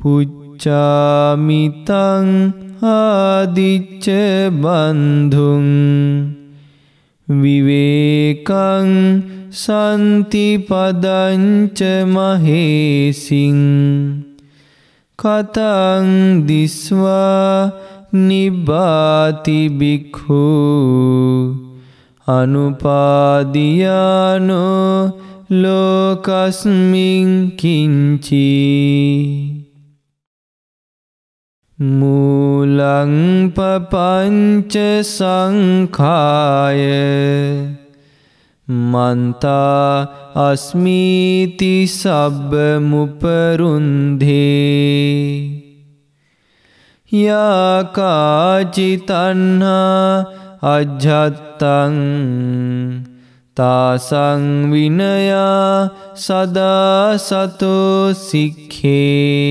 පුච්චාමිතං ආදිච්ච බන්ධුන් විවේකං සන්තිපදංච මහේසින් කතං දිස්වා නිබ්බාති බික්ඛු අනුපාදියානෝ ලෝකස්මින් කිංචි මූලං පපංච සංඛාය මන්තා අස්මීති සබ්බ මුපරුන්ධේ යාකාචිතන්හා අජ්ජත්තං තාසං විනයා සදා සතෝ සික්ඛේ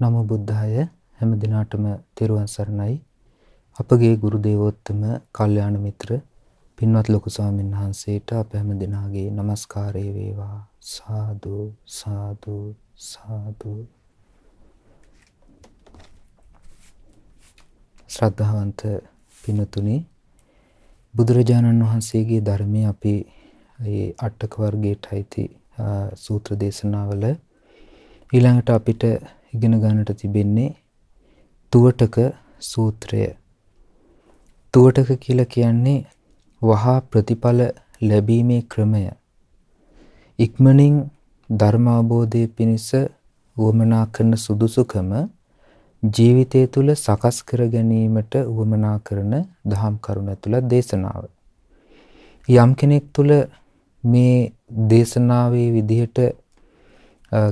නම බුද්ධාය. හැම දිනාටම තෙරුවන් සරණයි. අපගේ ගුරු දේවෝත්තම කල්යාණ මිත්‍ර පින්වත් ලොකු ස්වාමීන් වහන්සේට අප හැම දිනාගේ নমස්කාරය වේවා. සාදු සාදු සාදු. ශ්‍රද්ධාවන්ත පින්තුනි බුදුරජාණන් වහන්සේගේ ධර්මයේ අපි ඒ අටක වර්ගයට අයිති සූත්‍ර දේශනාවල ඊළඟට අපිට ඉගෙන ගන්නට තිබෙන්නේ තුවටක සූත්‍රය. තුවටක කියලා කියන්නේ වහා ප්‍රතිඵල ලැබීමේ ක්‍රමය. ඉක්මනින් ධර්ම අවබෝධය පිණිස වමනා කරන සුදුසුකම ජීවිතය තුළ සකස් කර ගැනීමට උවමනා කරන දහම් කරුණ ඇතුළත් දේශනාව. යම් කෙනෙක් තුළ මේ දේශනාවේ විදිහට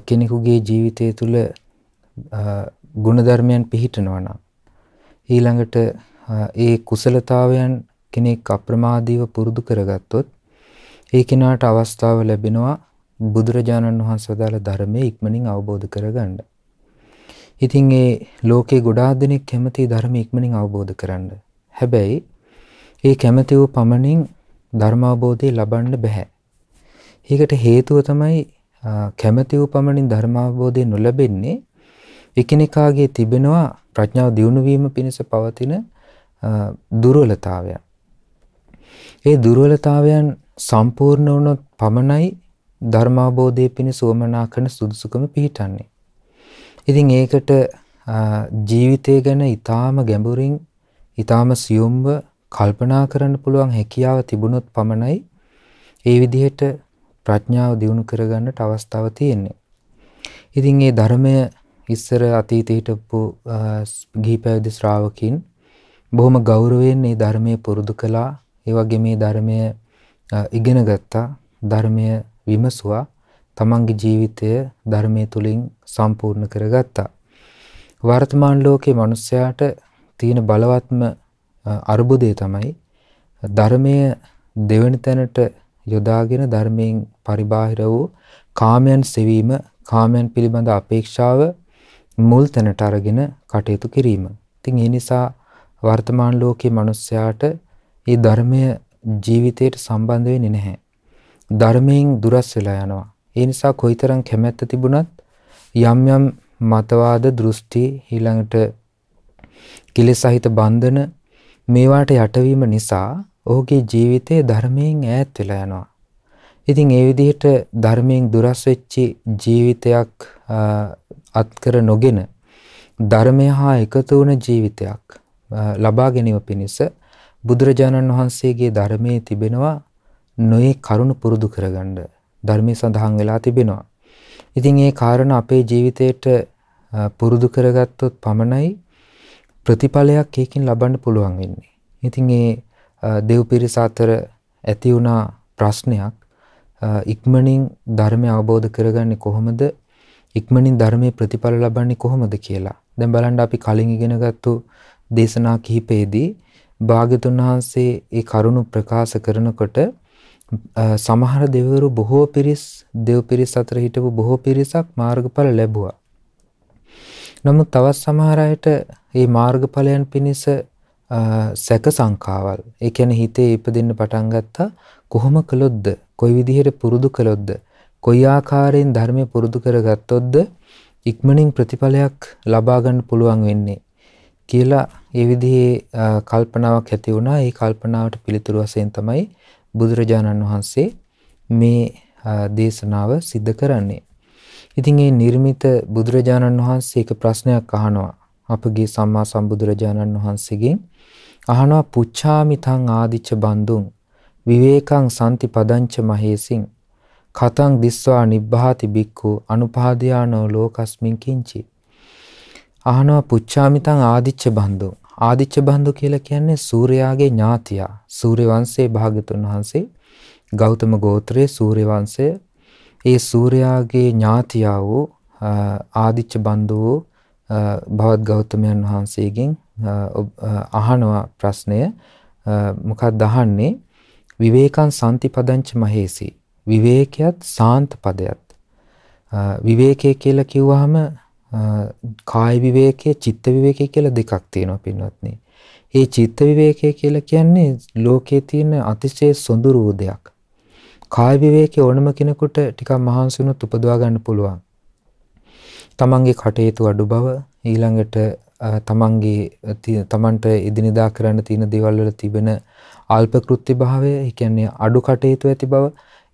කෙනෙකුගේ ජීවිතය තුළ ගුණධර්මයන් පිහිටනවා නම් ඊළඟට ඒ කුසලතාවයන් කෙනෙක් අප්‍රමාදීව පුරුදු කරගත්තොත් ඒ කෙනාට අවස්ථාව ලැබෙනවා බුදුරජාණන් වහන්සේ වදාළ ධර්මයේ ඉක්මනින් අවබෝධ කරගන්න. ඉතින් ඒ ලෝකේ ගොඩාක් දෙනෙක් කැමති ධර්ම ඉක්මනින් අවබෝධ කරන්න. හැබැයි ඒ කැමති වූ පමණින් ධර්ම අවබෝධය ලබන්න බෑ. ඒකට හේතුව තමයි කැමති වූ පමණින් ධර්ම අවබෝධය නොලැබෙන්නේ එකිනෙකාගේ තිබෙනවා ප්‍රඥාව දියුණු වීම පිණිස පවතින දුර්වලතාවයන්. ඒ දුර්වලතාවයන් සම්පූර්ණ වුණොත් පමණයි ධර්මාබෝධයේ පිණිස උවමනා කරන සුදුසුකම පිහිටන්නේ. ඉතින් ඒකට ජීවිතය ගැන ඊටාම ගැඹුරින් ඊටාම සියුම්ව කල්පනා කරන්න පුළුවන් හැකියාව තිබුණොත් පමණයි ඒ විදිහට ප්‍රඥාව දියුණු කරගන්නට අවස්ථාව තියෙන්නේ. ඉතින් මේ ධර්මය ඉස්සර අතීතේ හිටපු ගිහි පැවිදි ශ්‍රාවකින් බොහොම ගෞරවයෙන් මේ ධර්මයේ පුරුදු කළා. ඒ වගේ මේ ධර්මය ඉගෙන ගත්තා. ධර්මය විමසුවා. තමන්ගේ ජීවිතය ධර්මයේ තුලින් සම්පූර්ණ කරගත්තා. වර්තමාන ලෝකේ මිනිස්යාට තියෙන බලවත්ම අරුබුදේ තමයි ධර්මයේ දෙවනි තැනට යොදාගෙන ධර්මයෙන් පරිබාහිර වූ කාමයන් සෙවීම කාමයන් පිළිබඳ අපේක්ෂාව මුල් තැනට අරගෙන කටයුතු කිරීම. ඉතින් ඒ නිසා වර්තමාන ලෝකයේ මිනිස්යාට මේ ධර්මය ජීවිතයට සම්බන්ධ වෙන්නේ නැහැ. ධර්මයෙන් දුරස් වෙලා යනවා. ඒ නිසා කොයිතරම් කැමැත්ත තිබුණත් යම් යම් මතවාද දෘෂ්ටි ඊළඟට කිලෙස් සහිත බන්ධන මේවාට යටවීම නිසා ඔහුගේ ජීවිතයේ ධර්මයෙන් ඈත් වෙලා යනවා. ඉතින් ඒ විදිහට ධර්මයෙන් දුරස් වෙච්චි ජීවිතයක් අත්කර නොගෙන ධර්මය හා එකතු වුණ ජීවිතයක් ලබා ගැනීම පිණිස බුදුරජාණන් වහන්සේගේ ධර්මයේ තිබෙනවා නොයේ කරුණ පුරුදු කරගන්න ධර්මයේ සඳහන් වෙලා තිබෙනවා. ඉතින් ඒ කාරණා අපේ ජීවිතේට පුරුදු කරගත්තොත් පමණයි ප්‍රතිඵලයක් ඒකෙන් ලබන්න පුළුවන් වෙන්නේ. ඉතින් ඒ දෙව් පිරිස අතර ඇති වුණා ප්‍රශ්නයක් ඉක්මනින් ධර්මය අවබෝධ කරගන්නේ කොහොමද? ඉක්මනින් ධර්මයේ ප්‍රතිඵල ලබන්නේ කොහොමද කියලා. දැන් බලන්න අපි කලින් ඉගෙනගත්තු දේශනා කිහිපෙදී භාග්‍යතුන් වහන්සේ ඒ කරුණු ප්‍රකාශ කරනකොට සමහර දෙවිවරු බොහෝ පිරිස් දෙව් පිරිස් අතර හිටපු බොහෝ පිරිසක් මාර්ගඵල ලැබුවා. නමුත් තවත් සමහර අයට මේ මාර්ගඵලයන් පිණිස සැක සංකාවල් ඒ කියන්නේ හිතේ ඉපදෙන්න පටන් ගත්තා කොහොම කළොත්ද කොයි විදිහට පුරුදු කළොත්ද කොයි ආකාරයෙන් ධර්මය පුරුදු කරගත්තොත්ද ඉක්මනින් ප්‍රතිඵලයක් ලබා ගන්න පුළුවන් වෙන්නේ කියලා ඒ විදිහේ කල්පනාවක් ඇති වුණා. ඒ කල්පනාවට පිළිතුරු වශයෙන් තමයි බුදුරජාණන් වහන්සේ මේ දේශනාව සිද්ධ කරන්නේ. ඉතින් මේ නිර්මිත බුදුරජාණන් වහන්සේ එක ප්‍රශ්නයක් අහනවා. අපගේ සම්මා සම්බුදුරජාණන් වහන්සේගෙන් අහනවා පුච්ඡාමි තං ආදිච්ච බන්දුං විවේකං සම්ති පදංච මහේසින් කතං දිස්වා නිබ්බාති බික්ඛු අනුපාදයානෝ ලෝකස්මින් කිංචි. අහනවා පුච්ඡාමිතං ආදිච්ච බන්දු ආදිච්ච බන්දු කියලා කියන්නේ සූර්යාගේ ඥාතියා. සූර්ය වංශයේ භාගතුන් වහන්සේ ගෞතම ගෝත්‍රයේ සූර්ය වංශය ඒ සූර්යාගේ ඥාතියා වූ ආදිච්ච බන්දු වූ භවත් ගෞතමයන් වහන්සේගෙන් අහනවා ප්‍රශ්නය. මොකක්ද අහන්නේ? විවේකං සම්තිපදංච මහේසී. විවේකයත් සාන්ත පදයක්. විවේකය කියලා කිව්වහම කාය විවේකයේ චිත්ත විවේකයේ කියලා දෙකක් තියෙනවා පින්වත්නි. ඒ චිත්ත විවේකය කියලා කියන්නේ ලෝකයේ තියෙන අතිශය සොඳුරු දෙයක්. කාය විවේකයේ ඕනම කෙනෙකුට ටිකක් මහන්සි වුණොත් උපදවා ගන්න පුළුවන්. තමන්ගේ කටයුතු අඩු බව ඊළඟට තමන්ගේ තමන්ට ඉදිනදා කරන්න තියෙන දේවල් වල තිබෙන අල්ප කෘත්‍ය භාවය, ඒ කියන්නේ අඩු කටයුතු ඇති බව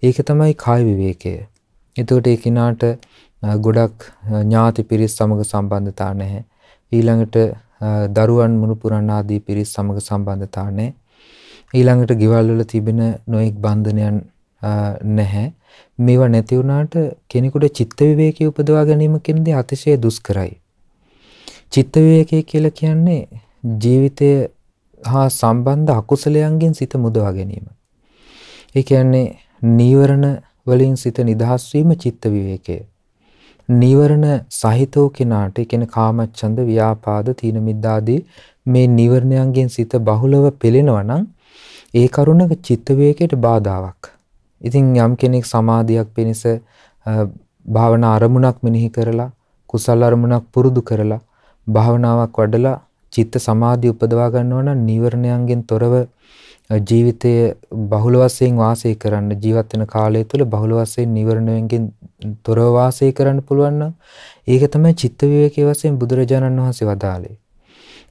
ඒක තමයි කාය විවේකය. එතකොට ඒ කිනාට ගොඩක් ඥාති පිරිස් සමග සම්බන්ධතා නැහැ. ඊළඟට දරුවන් මුණුපුරන් ආදී පිරිස් සමග සම්බන්ධතා නැහැ. ඊළඟට ගෙවල් වල තිබෙන නොඑක් බන්ධනයන් නැහැ. මේවා නැති වුණාට කෙනෙකුට චිත්ත විවේකී උපදවා ගැනීම කියන්නේ අතිශය දුෂ්කරයි. චිත්ත විවේකී කියලා කියන්නේ ජීවිතය හා සම්බන්ධ අකුසලයන්ගෙන් සිත මුදවා ගැනීම. ඒ කියන්නේ නීවරණ වලින් සිත නිදහස් වීම චිත්ත විවේකය. නීවරණ සහිතව කෙනාට කියන කාමච්ඡන්ද ව්‍යාපාද තීන මිද්දාදී මේ නීවරණයන්ගෙන් සිත බහුලව පෙළෙනවා නම් ඒ කරුණක චිත්ත විවේකයට බාධාවක්. ඉතින් යම් කෙනෙක් සමාධියක් පිණිස භාවනා අරමුණක් මෙනෙහි කරලා කුසල අරමුණක් පුරුදු කරලා භාවනාවක් වඩලා චිත්ත සමාධිය උපදවා ගන්නවා නම් නීවරණයන්ගෙන් තොරව ජීවිතයේ බහුල වශයෙන් වාසය කරන්න ජීවත් වෙන කාලය තුළ බහුල වශයෙන් නිවරණයෙන් තොරව වාසය කරන්න පුළුවන් නම් ඒක තමයි චිත්ත විවේකයේ වශයෙන් බුදුරජාණන් වහන්සේ වදාළේ.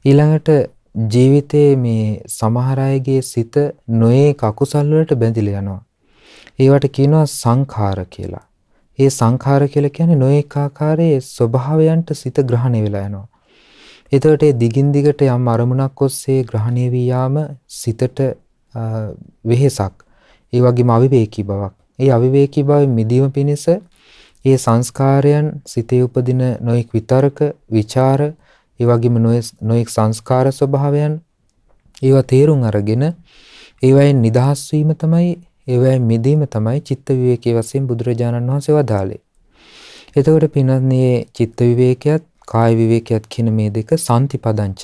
ඊළඟට ජීවිතයේ මේ සමහර අයගේ සිත නොයේ කකුසල් වලට බැඳිලා යනවා. ඒවට කියනවා සංඛාර කියලා. ඒ සංඛාර කියලා කියන්නේ නොඑක ආකාරයේ ස්වභාවයන්ට සිත ග්‍රහණය වෙලා යනවා. එතකොට ඒ දිගින් දිගට යම් අරමුණක් ඔස්සේ ග්‍රහණය වී යාම සිතට වෙහෙසක් ඒ වගේම අවිවේකී බවක් ඒ අවිවේකී බව මිදීම පිණිස ඒ සංස්කාරයන් සිතේ උපදින නොඑක් විතරක ਵਿਚාර ඒ වගේම නොඑක් සංස්කාර ස්වභාවයන් ඒවා තේරුම් අරගෙන ඒවයින් නිදහස් වීම තමයි ඒවයින් මිදීම තමයි චිත්ත විවේකයේ වශයෙන් බුදුරජාණන් වහන්සේ වදාළේ. එතකොට පින්වත් මේ චිත්ත විවේකයත් කාය විවේකයත් කියන මේ දෙක සම්තිපදංච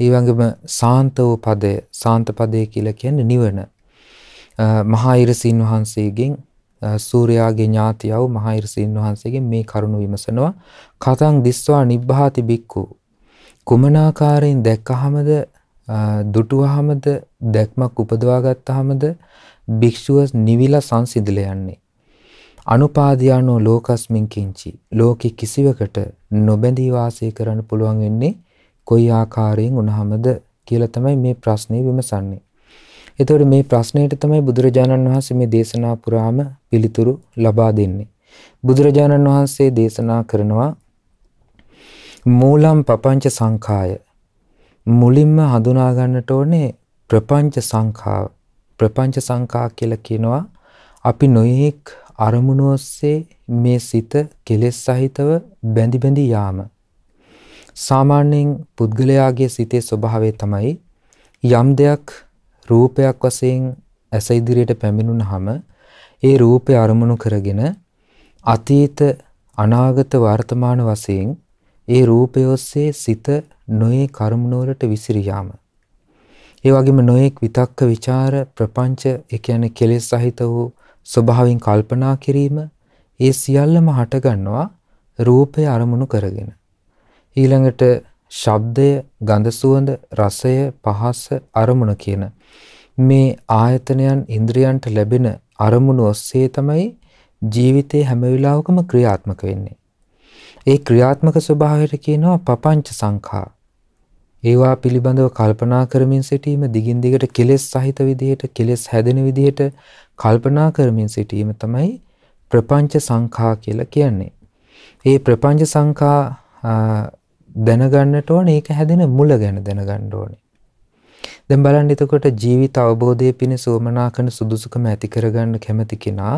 ඒ වගේම සාන්ත වූ පදය සාන්ත පදය කියලා කියන්නේ නිවන. මහා ඉරසින් වහන්සේගෙන් සූර්යාගේ ඥාතියව මහා ඉරසින් වහන්සේගෙන් මේ කරුණ විමසනවා. කතං දිස්වා නිබ්බාති බික්කු කුමනාකාරයෙන් දැක්කහමද දුටුවහමද දැක්මක් උපදවා ගත්තහමද භික්ෂුව නිවිලා සංසිඳල යන්නේ. අනුපාදියානෝ ලෝකස්මින් කිංචි ලෝකෙ කිසිවකට නොබැඳී වාසය කරන්න පුළුවන් වෙන්නේ කොයි ආකාරයෙන් වුණාමද කියලා තමයි මේ ප්‍රශ්නේ විමසන්නේ. එතකොට මේ ප්‍රශ්නෙට තමයි බුදුරජාණන් වහන්සේ මේ දේශනා පුරාම පිළිතුරු ලබා දෙන්නේ. බුදුරජාණන් වහන්සේ දේශනා කරනවා මූලම් පపంచ සංඛාය මුලින්ම හඳුනා ගන්නට ඕනේ ප්‍රපංච සංඛාව. ප්‍රපංච සංඛා කියලා කියනවා අපි නොයේක් අරමුණු ඔස්සේ මේ සිත කෙලෙස් සහිතව බැඳි බැඳි යාම. සාමාන්‍යයෙන් පුද්ගලයාගේ සිතේ ස්වභාවය තමයි යම් දෙයක් රූපයක් වශයෙන් ඇස ඉදිරියට පැමිණුනහම ඒ රූපය අරමුණු කරගෙන අතීත අනාගත වර්තමාන වශයෙන් ඒ රූපය ඔස්සේ සිත නොයේ කර්මන වලට විසිර යාම. ඒ වගේම නොයෙක් විතක්ක ਵਿਚාර ප්‍රපංච ඒ කියන්නේ කෙලෙස් සහිත වූ ස්වභාවයෙන් කල්පනා කිරීම ඒ සියල්ලම හටගන්නවා රූපය අරමුණු කරගෙන. ඊළඟට ශබ්දය, ගඳ සුවඳ, රසය, පහස, අරමුණ කියන මේ ආයතනයන් ඉන්ද්‍රියන්ට ලැබෙන අරමුණු ඔස්සේ තමයි ජීවිතේ හැම වෙලාවකම ක්‍රියාත්මක වෙන්නේ. ඒ ක්‍රියාත්මක ස්වභාවයට කියනවා පపంచ සංඛා. ඒවා පිළිබඳව කල්පනා කරමින් සිටීම දිගින් දිගට කෙලෙස් සහිත විදිහට කෙලෙස් හැදෙන විදිහට කල්පනා කරමින් සිටීම තමයි ප්‍රපංච සංඛා කියලා කියන්නේ. ඒ ප්‍රපංච සංඛා දැනගන්නට ඕනේ ඒක හැදෙන මුල ගැන දැනගන්න ඕනේ. දැන් බලන්න එතකොට ජීවිත අවබෝධයේ පිණිස උවමනා කරන සුදුසුකම ඇති කරගන්න කැමති කෙනා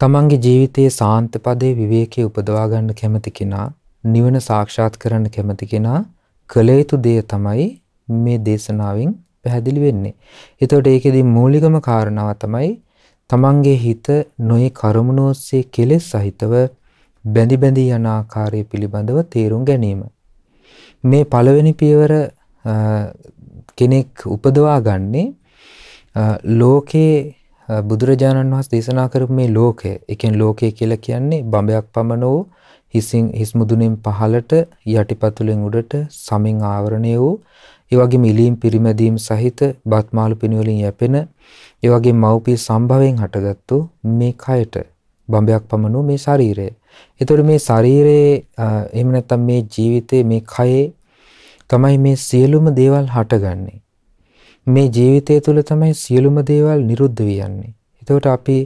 තමන්ගේ ජීවිතයේ සාන්ත පදේ විවේකයේ උපදවා ගන්න කැමති කෙනා නිවන සාක්ෂාත් කරන්න කැමති කෙනා කළ යුතු දේ තමයි මේ දේශනාවෙන් පැහැදිලි වෙන්නේ. එතකොට ඒකෙදි මූලිකම කාරණාව තමයි තමන්ගේ හිත නොයේ කර්මණු ඔස්සේ කෙලෙස් සහිතව බැඳි බැඳි යන ආකාරය පිළිබඳව තේරුම් ගැනීම. මේ පළවෙනි පියවර කෙනෙක් උපදවා ගන්නේ ලෝකේ බුදුරජාණන් වහන්සේ දේශනා කරපු මේ ලෝකය, ඒ කියන්නේ ලෝකය කියලා කියන්නේ බඹයක් පමණ වූ හිසින් හිස් මුදුනින් පහළට යටිපතුලෙන් උඩට සමින් ආවරණය වූ ඒ වගේම ඉලීම් පිරිමැදීම් සහිත බත්මාළු පිණි යැපෙන ඒ වගේම මව්පිය සම්භවයෙන් හටගත්තු මේ කයට බඹයක් පමණ වූ මේ ශරීරය. එතකොට මේ ශරීරයේ එහෙම නැත්නම් මේ ජීවිතේ මේ කයේ තමයි මේ සියලුම දේවල් හටගන්නේ. මේ ජීවිතය තුළ තමයි සියලුම දේවල් නිරුද්ධ වී යන්නේ. එතකොට අපි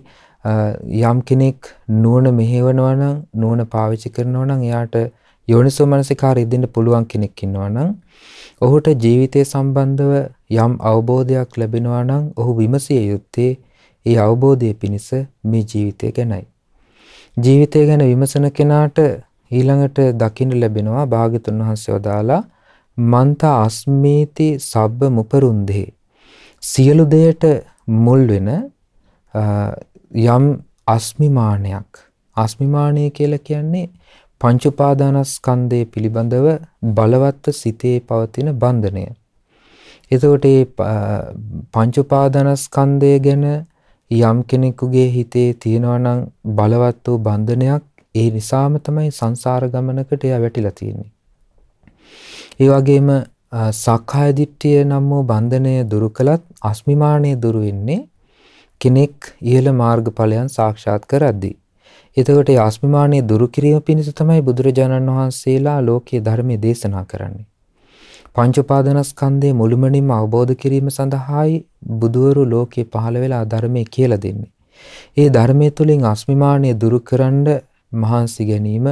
යම් කෙනෙක් නුවණ මෙහෙවනවා නම් නුවණ පාවිච්චි කරනවා නම් එයාට යෝනිසෝ මනසිකාරය දෙන්න පුළුවන් කෙනෙක් ඉන්නවා නම් ඔහුට ජීවිතය සම්බන්ධව යම් අවබෝධයක් ලැබෙනවා නම් ඔහු විමසිය යුත්තේ ඒ අවබෝධය පිණිස මේ ජීවිතය ගැනයි. ජීවිතය ගැන විමසන කෙනාට ඊළඟට දකින්න ලැබෙනවා භාග්‍යතුන් වහන්සේ වදාලා මන්ත අස්මේති සබ්බ මුපරුන්දේ සියලු දෙයට මුල් වෙන යම් අස්මිමානයක් අස්මිමානය කියලා කියන්නේ පංච උපාදානස්කන්ධය පිළිබඳව බලවත්ව සිතේ පවතින බන්ධනය. එතකොට මේ පංච උපාදානස්කන්ධය ගැන යම් කෙනෙකුගේ හිතේ තියෙනවා නම් බලවත් වූ බන්ධනයක් ඒ නිසාම තමයි සංසාර ගමනකට එයා වැටිලා තියෙන්නේ. ඒ වගේම සක්කාය දිට්ඨිය නම් වූ බන්ධනය දුරු කළත් අස්මිමානය දුරු වෙන්නේ කෙනෙක් ඉහළ මාර්ගඵලයන් සාක්ෂාත් කරද්දී. එතකොට ඒ අස්මිමානය දුරු කිරීම පිණිස තමයි බුදුරජාණන් වහන්සේලා ලෝකයේ ධර්මයේ දේශනා කරන්නේ. පංච උපාදානස්කන්ධයේ මුළුමනින්ම අවබෝධ කිරීම සඳහායි බුදවරු ලෝකේ පහළ වෙලා ධර්මයේ කියලා දෙන්නේ. ඒ ධර්මයේ තුලින් අස්මිමානය දුරු කරන්න මහන්සි ගැනීම,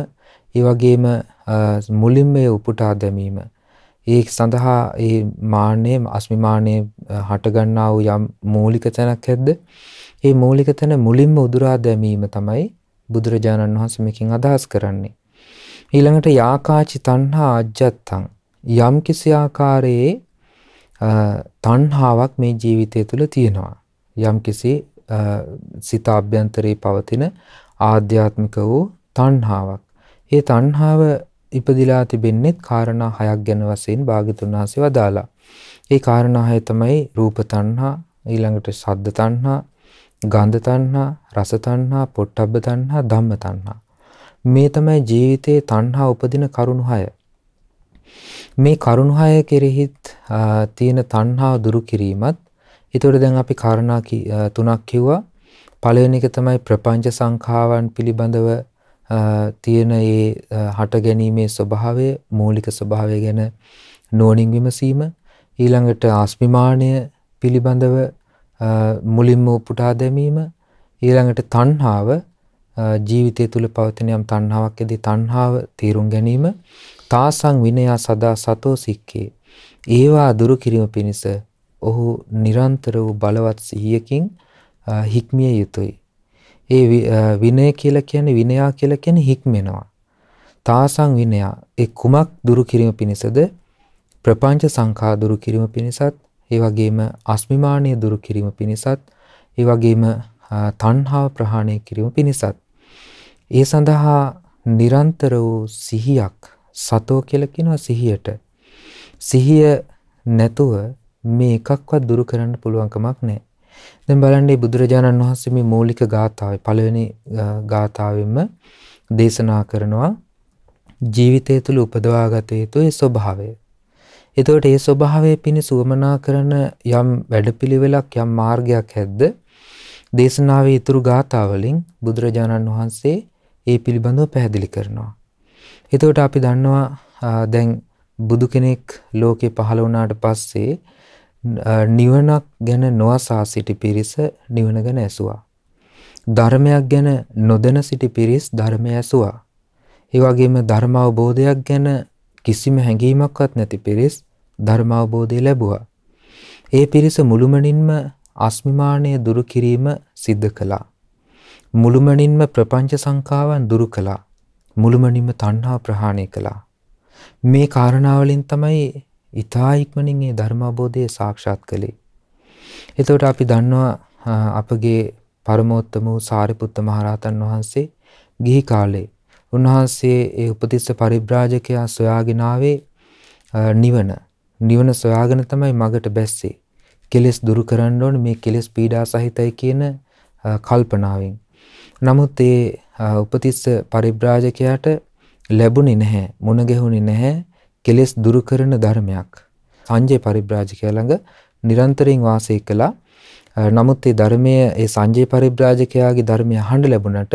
ඒ වගේම මුලින්ම උපුටා දැමීම, ඒ සඳහා ඒ මාන්නයේ අස්මිමානයේ හටගන්නා වූ යම් මූලික තැනක් ඇද්ද? ඒ මූලික තැන මුලින්ම උදුරා දැමීම තමයි බුදුරජාණන් වහන්සේ මේකෙන් අදහස් කරන්නේ. ඊළඟට යාකාචි තණ්හා අජ්ජත්තං යම් කිසි ආකාරයේ තණ්හාවක් මේ ජීවිතය තුළ තියෙනවා. යම් කිසි සිත අභ්‍යන්තරේ පවතින ආධ්‍යාත්මික වූ තණ්හාවක්. ඒ තණ්හාව ඉපදිලා තිබෙන්නේත් කාරණා හයක් ගැන වශයෙන් භාග්‍යතුන් වහන්සේ වදාලා. ඒ කාරණා හය තමයි රූප තණ්හා, ඊළඟට ශබ්ද තණ්හා, ගන්ධ තණ්හා, රස තණ්හා, පොට්ටබ්බ තණ්හා, ධම්ම තණ්හා. මේ තමයි ජීවිතයේ තණ්හා උපදින කරුණු හය. මේ කරුණු හය කෙරෙහිත් තියෙන තණ්හාව දුරු කිරීමත් ඒතකොට දැන් අපි කාරණා තුනක් කිව්වා. පළවෙනි එක තමයි ප්‍රපංච සංඛාවන් පිළිබඳව තියෙන ඒ හට ගැනීමේ ස්වභාවය මූලික ස්වභාවය ගැන නුවණින් විමසීම ඊළඟට ආස්මිමානය පිළිබඳව මුලින්ම උපුටා දැමීම ඊළඟට තණ්හාව ජීවිතය තුළ පවතින යම් තණ්හාවක් ඇදී තණ්හාව තීරුම් ගැනීම තාසං විනයා සදා සතෝ සික්කේ ඒවා දුරු කිරීම පිණිස ඔහු නිරන්තර වූ බලවත් සිහියකින් හික්මිය යුතුය. ඒ විනය කියලා කියන්නේ විනයා කියලා කියන්නේ හික්මෙනවා. තාසං විනයා. ඒ කුමක් දුරු කිරීම පිණිසද? ප්‍රපංච සංඛා දුරු කිරීම පිණිසත් ඒ වගේම අස්මිමානීය දුරු කිරීම පිණිසත් ඒ වගේම තණ්හාව ප්‍රහාණය කිරීම පිණිසත්. ඒ සඳහා නිරන්තර වූ සිහියක් සතෝ කියලා කියනවා සිහියට. සිහිය නැතුව මේ එකක්වත් දුරු කරන්න පුළුවන් කමක් නැහැ. දැන් බලන්න මේ බුදුරජාණන් වහන්සේ මේ මූලික ගාථාවේ පළවෙනි ගාථාවෙම දේශනා කරනවා ජීවිතය තුළ උපදවාගත යුතු ඒ ස්වභාවය. එතකොට ඒ ස්වභාවය පිණිස උවමනා කරන යම් වැඩපිළිවෙලක් යම් මාර්ගයක් ඇද්ද දේශනාවේ ඊතුරු ගාථාවලින් බුදුරජාණන් වහන්සේ ඒ පිළිබඳව පැහැදිලි කරනවා. එතකොට අපි දන්නවා දැන් බුදු කෙනෙක් ලෝකේ පහළ වුණාට පස්සේ නිවනක් ගැන නොඅසා සිටි පිරිස නිවන ගැන ඇසුවා. ධර්මයක් ගැන නොදැන සිටි පිරිස් ධර්මය ඇසුවා. ඒ වගේම ධර්ම අවබෝධයක් ගැන කිසිම හැඟීමක්වත් නැති පිරිස් ධර්ම අවබෝධය ලැබුවා. ඒ පිරිස මුළුමනින්ම අස්මිමානය දුරු කිරීම සිද්ධ කළා. මුළුමනින්ම ප්‍රපංච සංකාවන් දුරු කළා. මුළුමනින්ම තණ්හා ප්‍රහාණය කළා. මේ කාරණාවලින් තමයි ඊතා ඉක්මනින් මේ ධර්ම අවබෝධය සාක්ෂාත් කළේ. එතකොට අපි දන්නවා අපගේ පරමෝත්තම වූ සාරිපුත්ත මහරහතන් වහන්සේ ගිහි කාලේ උන්වහන්සේ ඒ උපතිස්ස පරිබ්‍රාජකයා සොයාගෙන ආවේ නිවන. නිවන සොයාගෙන තමයි මගට බැස්සේ. කෙලෙස් දුරු කරන්න ඕනේ මේ කෙලෙස් පීඩා සහිතයි කියන කල්පනාවෙන්. නමුත් ඒ උපතිස්ස පරිබ්‍රාජකයාට ලැබුණේ නැහැ. මුණ ගැහුණේ නැහැ කෙලෙස් දුරු කරන ධර්මයක්. සංජය පරිබ්‍රාජකයා ළඟ නිරන්තරයෙන් වාසය කළා. නමුත් ඒ ධර්මයේ ඒ සංජය පරිබ්‍රාජකයාගේ ධර්මය අහන්න ලැබුණට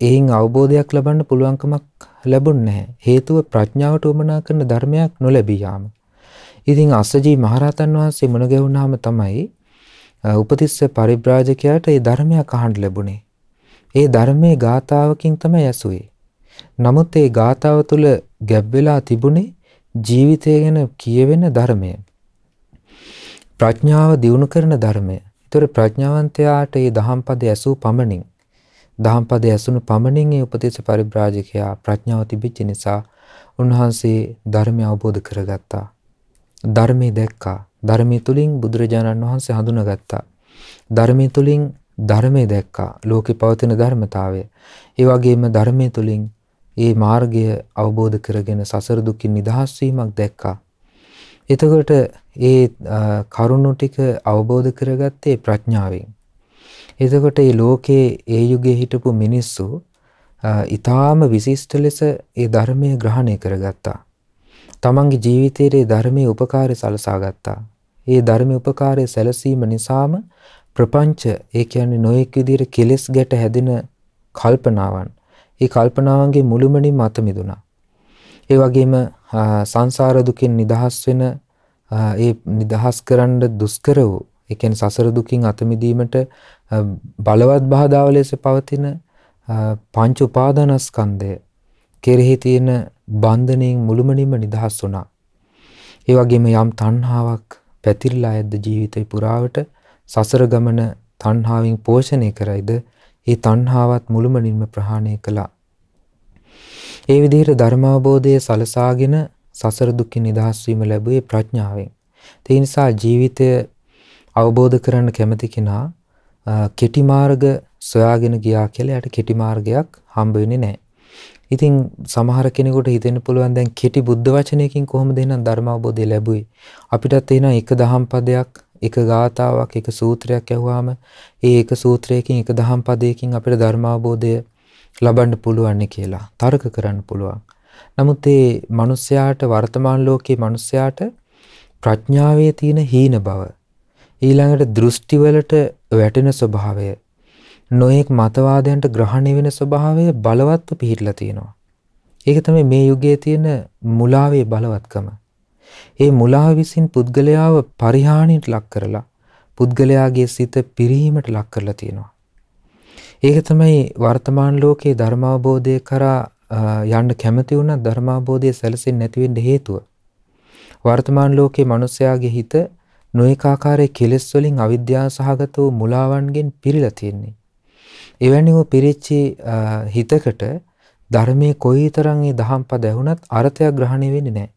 එයින් අවබෝධයක් ලබන්න පුළුවන්කමක් ලැබුණ නැහැ. හේතුව ප්‍රඥාවට උමනා කරන ධර්මයක් නොලැබී යාම. ඉතින් අස්සජී මහරහතන් වහන්සේ මුණ ගැහුණාම තමයි උපතිස්ස පරිබ්‍රාජකයාට ඒ ධර්මයක් අහන්න ලැබුණේ. ඒ ධර්මයේ ගාතාවකින් තමයි ඇසුවේ. නමුත් ඒ ගාතාව තුළ ගැබ් වෙලා තිබුණේ ජීවිතය ගැන කියවෙන ධර්මය. ප්‍රඥාව දියුණු කරන ධර්මය. ඒතර ප්‍රඥාවන්තයාට මේ දහම් පද ඇසූ පමණින් දහම් පද ඇසුණු පමණින් ඒ උපදේශ පරිබ්‍රාජකයා ප්‍රඥාව තිබිච්ච නිසා උන්වහන්සේ ධර්මය අවබෝධ කරගත්තා. ධර්මයේ දැක්කා. ධර්මයේ තුලින් බුදුරජාණන් වහන්සේ හඳුනාගත්තා. ධර්මයේ තුලින් ධර්මයේ දැක්කා. ලෝකේ පවතින ධර්මතාවය. ඒ වගේම ධර්මයේ තුලින් ඒ මාර්ගය අවබෝධ කරගෙන සසර දුකින් නිදහස් වීමක් දැක්කා. එතකොට ඒ කරුණු ටික අවබෝධ කරගත්තේ ප්‍රඥාවෙන්. එතකොට මේ ලෝකේ ඒ යුගයේ හිටපු මිනිස්සු ඊටාම විශිෂ්ට ලෙස ඒ ධර්මය ග්‍රහණය කරගත්තා. තමන්ගේ ජීවිතයේ ධර්මයේ උපකාරය සලසා ගත්තා. ඒ ධර්මයේ උපකාරය සැලසීම නිසාම ප්‍රපංච ඒ කියන්නේ නොයෙක් විදිහට කෙලෙස් ගැට හැදෙන කල්පනාවන් ඒ කල්පනාවන්ගේ මුළුමනින්ම අත මිදුණා. ඒ වගේම සංසාර දුකින් නිදහස් වෙන ඒ නිදහස් කරන්න දුෂ්කර වූ ඒ කියන්නේ සසර දුකින් අත මිදීමට බලවත් බාධාව ලෙස පවතින පංච උපාදානස්කන්ධය කෙරෙහි තියෙන බන්ධණයෙන් මුළුමනින්ම නිදහස් වුණා. ඒ වගේම යම් තණ්හාවක් පැතිරලා ඇද්ද ජීවිතේ පුරාවට සසර ගමන තණ්හාවෙන් පෝෂණය කරයිද ඒ තණ්හාවත් මුළුමනින්ම ප්‍රහාණය කළා. ඒ විදිහට ධර්මාබෝධය සලසාගෙන සසර දුකින් නිදහස් වීම ලැබුවේ ප්‍රඥාවෙන්. ඒ නිසා ජීවිතය අවබෝධ කරන්න කැමති කෙනා කෙටි මාර්ග සොයාගෙන ගියා කියලා යට කෙටි මාර්ගයක් හම්බ වෙන්නේ නැහැ. ඉතින් සමහර කෙනෙකුට හිතෙන්න පුළුවන් දැන් කෙටි බුද්ධ වචනයකින් කොහොමද එහෙනම් ධර්ම අවබෝධය ලැබුවේ? අපිටත් එහෙනම් එක දහම් පදයක්, එක ගාතාවක්, එක සූත්‍රයක් ඇහුවාම ඒ එක සූත්‍රයකින් එක දහම් පදයකින් අපිට ධර්ම අවබෝධය ලබන්න පුළුවන් කියලා තර්ක කරන්න පුළුවන්. නමුත් ඒ මිනිස්යාට වර්තමාන ලෝකයේ මිනිස්යාට ප්‍රඥාවේ තියෙන හීන බව ඊළඟට දෘෂ්ටිවලට වැටෙන ස්වභාවය නොයෙක් මතවාදයන්ට ග්‍රහණය වෙන ස්වභාවය බලවත්ව පිහිටලා තියෙනවා. ඒක තමයි මේ යුගයේ තියෙන මුලාවේ බලවත්කම. ඒ මුලාව විසින් පුද්ගලයාව පරිහානියට ලක් කරලා පුද්ගලයාගේ සිත පිරීමට ලක් කරලා තියෙනවා. ඒක තමයි වර්තමාන ලෝකයේ ධර්මාබෝධය කරා යන්න කැමති වුණත් ධර්මාබෝධය සැලසෙන්නේ නැති වෙන්න හේතුව. වර්තමාන ලෝකයේ මිනිස්යාගේ හිත නොඑක ආකාරයේ කෙලෙස් වලින් අවිද්‍යාව සහගත වූ මුලාවන්ගෙන් පිරීලා තියෙන්නේ. එවැනි වූ පිරිච්චි හිතකට ධර්මයේ කොයිතරම් ඒ දහම් පද ඇහුණත් අර්ථය ග්‍රහණය වෙන්නේ නැහැ.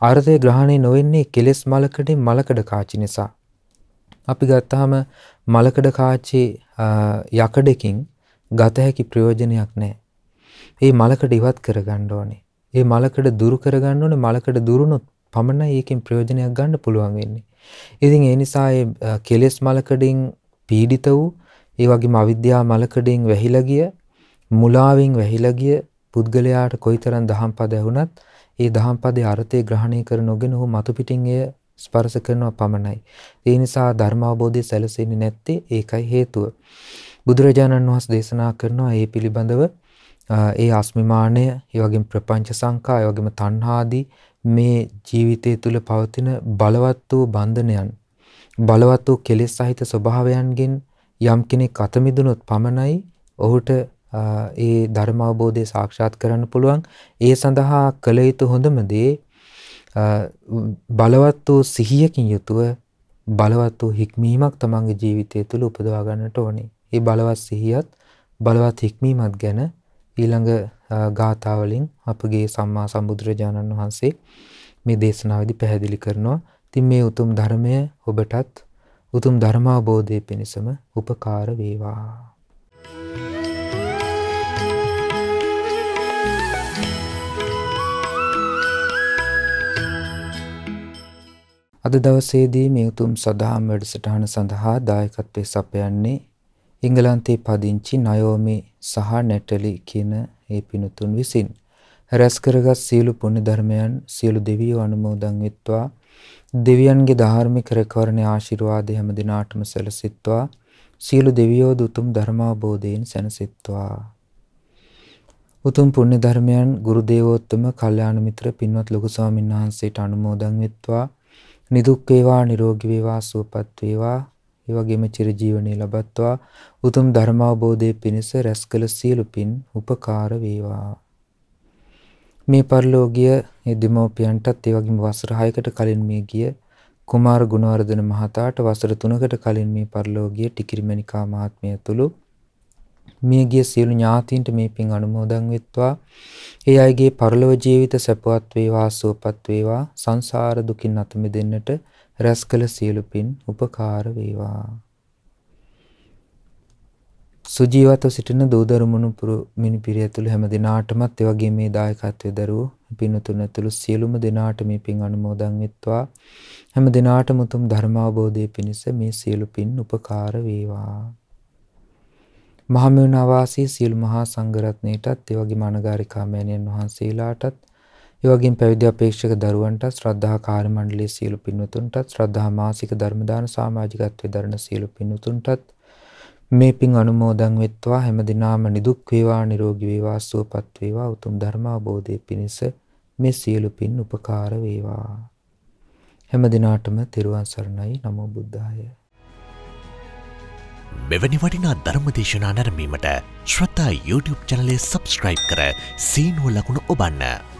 අර්ථය ග්‍රහණය නොවෙන්නේ කෙලෙස් මලකඩේ මලකඩ කාචි නිසා. අපි ගත්තාම මලකඩ කාචි යකඩකින් ගත හැකි ප්‍රයෝජනයක් නැහැ. මේ මලකඩ ඉවත් කරගන්න ඕනේ. මේ මලකඩ දුරු කරගන්න ඕනේ. මලකඩ දුරුනොත් පමණයි ඒකෙන් ප්‍රයෝජනයක් ගන්න පුළුවන් වෙන්නේ. ඉතින් ඒ නිසා ඒ කෙලෙස් මලකඩින් පීඩිත වූ ඒ වගේම අවිද්‍යා මලකඩින් වැහිලා ගිය මුලාවෙන් වැහිලා ගිය පුද්ගලයාට කොයිතරම් දහම් පද ඇහුණත් ඒ දහම් පදේ අර්ථය ග්‍රහණය කර නොගෙන ඔහු මතු පිටින් එය ස්පර්ශ කරනවා පමණයි. ඒ නිසා ධර්මාබෝධය සැලසෙන්නේ නැත්තේ ඒකයි හේතුව. බුදුරජාණන් වහන්සේ දේශනා කරනවා ඒ පිළිබඳව ඒ අස්මිමානය, ඒ වගේම ප්‍රපංච සංකා, ඒ වගේම තණ්හාදී මේ ජීවිතය තුළ පවතින බලවත් වූ බන්ධනයන්, බලවත් වූ කෙලෙස් සහිත ස්වභාවයන්ගෙන් යම් කෙනෙක් අත මිදුනොත් පමණයි ඔහුට ඒ ධර්ම අවබෝධය සාක්ෂාත් කරන්න පුළුවන්. ඒ සඳහා කළ යුතු හොඳම දේ බලවත් වූ සිහියකින් යුතුව බලවත් වූ හික්මීමක් තමන්ගේ ජීවිතය තුළ උපදවා ගන්නට ඕනේ. ඒ බලවත් සිහියත් බලවත් හික්මීමත් ගැන ඊළඟ ගාථාවලින් අපගේ සම්මා සම්බුදුරජාණන් වහන්සේ මේ දේශනාවේදී පැහැදිලි කරනවා. ඉතින් මේ උතුම් ධර්මය ඔබටත් උතුම් ධර්මාබෝධය පිණිසම උපකාර වේවා. අද දවසේදී මේ උතුම් සදහම් වැඩසටහන සඳහා දායකත්වයේ සපයන්නේ එංගලන්තයේ පදිංචි නයෝමි සහ නැටලි කියන ඒ පිනුතුන් විසින්. රැස් කරගත් සියලු පුණ්‍ය ධර්මයන් සියලු දෙවියෝ අනුමෝදන් වෙත්වා. දෙවියන්ගේ ධාර්මික රැකවරණේ ආශිර්වාදය හැම දිනාටම සැලසෙත්වා. සියලු දෙවියෝ දුතුම් ධර්මාබෝධයෙන් සැනසෙත්වා. උතුම් පුණ්‍ය ධර්මයන් ගුරු දේවෝත්තම කල්යාණ මිත්‍ර පින්වත් ලොකු ස්වාමීන් වහන්සේට අනුමෝදන් වෙත්වා. නිදුක් වේවා නිරෝගී වේවා සුවපත් වේවා. ඒ වගේම චිරජීවනයේ ලබත්වා. උතුම් ධර්මාබෝධයේ පිණිස රැස් කළ සියලු පින් උපකාර වේවා. මේ පරිලෝකීය ඒ දෙමෝපියන්ටත් ඒ වගේම වසර 6කට කලින් මේ ගිය කුමාර ගුණවර්ධන මහතාට වසර 3කට කලින් මේ පරිලෝකීය ටිකිරිමණිකා මහත්මිය තුළු මිය ගිය සියලු ඥාතීන්ට මේ පින් අනුමෝදන් වෙත්වා. ඒ අයගේ පරලොව ජීවිත සැපවත් වේවා සුවපත් වේවා සංසාර දුකින් අත මිදෙන්නට රැස් කළ සියලු පින් උපකාර වේවා. සුජීවත්ව සිටින දූදරුමුණු පුරු මිනිපිරිය තුළ හැම දිනාටමත් ඒ වගේ මේ දායකත්වයේ දරුවෝ පින්තුන තුළු සියලුම දිනාට මේ පින් අනුමෝදන් වෙත්වා. හැම දිනාටම උතුම් ධර්මාවබෝධය පිණිස මේ සියලු පින් උපකාර වේවා. මහමෙවුනා වාසී සියලු මහා සංඝරත්නයටත් ඒ වගේම අනගාരികා මෑණියන් වහන්සේලාටත් ඒ වගේම පැවිදි අපේක්ෂක දරුවන්ටත් ශ්‍රද්ධා කාර්ය මණ්ඩලයේ සියලු පින්වතුන්ටත් ශ්‍රද්ධා මාසික ධර්ම දාන සමාජිකත්වයේ දරන සියලු පින්වතුන්ටත් මේ පින් අනුමෝදන් වෙත්වා. හැම දිනාම නිදුක් වේවා නිරෝගී වේවා සුවපත් වේවා. උතුම් ධර්ම අවබෝධයේ පිණිස මේ සියලු පින් උපකාර වේවා. හැම දිනාටම තෙරුවන් සරණයි. නමෝ බුද්ධාය. මෙවැනි වටිනා ධර්මදේශනා නැරමීමට ශ්‍රතා YouTube චනලේ සබස්ක්‍රයිබ් කර සීනුව ලකුණු ඔබන්න.